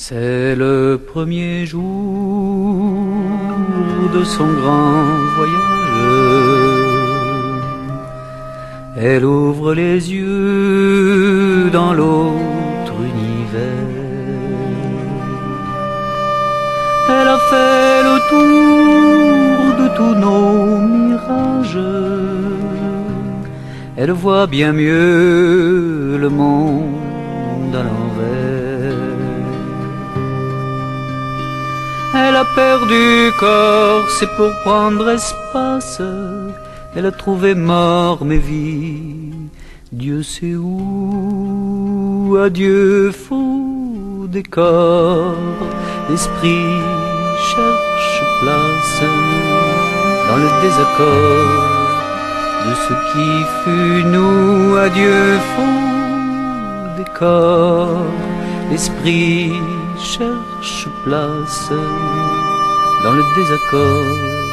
C'est le premier jour de son grand voyage. Elle ouvre les yeux dans l'autre univers. Elle a fait le tour de tous nos mirages. Elle voit bien mieux le monde Elle a perdu corps, c'est pour prendre espace. Elle a trouvé mort mes vies, Dieu sait où. Adieu, faux décor, l'esprit cherche place dans le désaccord de ce qui fut nous. Adieu, faux décor, l'esprit cherche place dans le désaccord